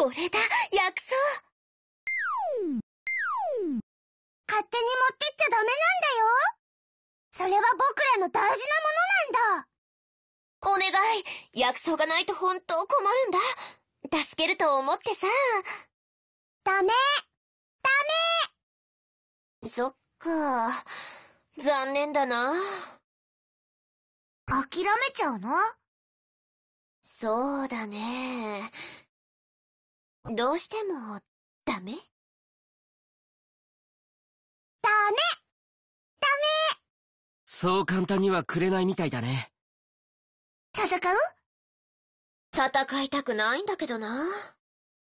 これだ。薬草勝手に持ってっちゃダメなんだよ。それは僕らの大事なものなんだ。お願い。薬草がないと本当困るんだ。助けると思ってさ。ダメ。ダそっか。残念だな。メ諦めちゃうの？そうだねどうしてもダメ？ダメ！ダそう簡単にはくれないみたいだね。メ戦う？戦いたくないんだけどな。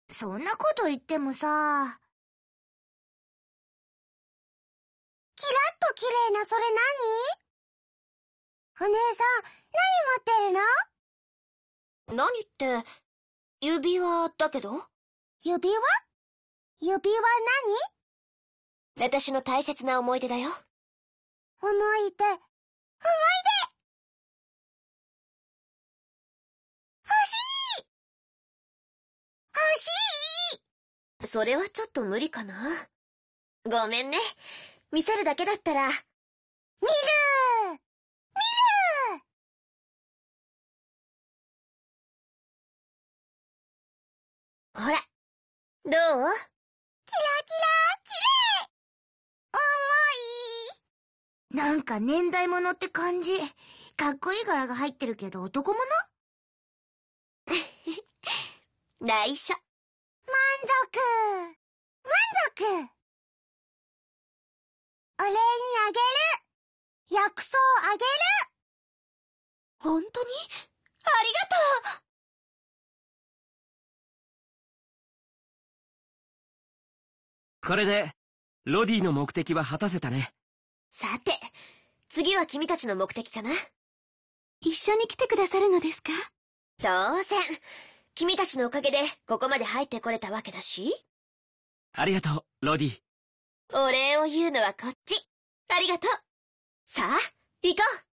そんなこと言ってもさ。キラッと綺麗なそれ何？お姉さん、何持ってるの？何って指輪だけど？指輪？指輪私の大切な思い出だよ。何思い出、思い出。欲しい。欲しい。それはちょっと無理かな。ごめんね。見せるだけだったら。見る。見る。ほらどう？キラキラ綺麗。重い。なんか年代物って感じ。かっこいい柄が入ってるけど男物？内緒。満足。満足。お礼にあげる。薬草あげる本当にありがとうこれで、ロディの目的は果たせたね。さて次は君たちの目的かな？一緒に来てくださるのですか？当然。君たちのおかげでここまで入ってこれたわけだし。ありがとう、ロディ。お礼を言うのはこっち。ありがとう。さあ行こう